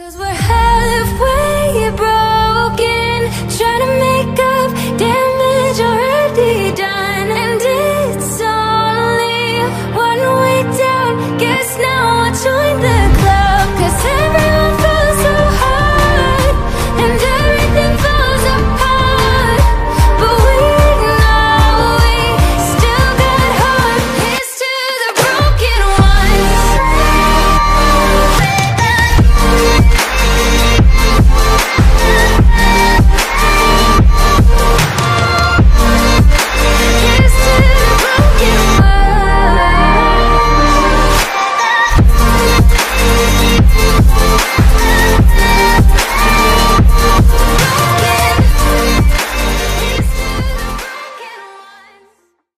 Cause we're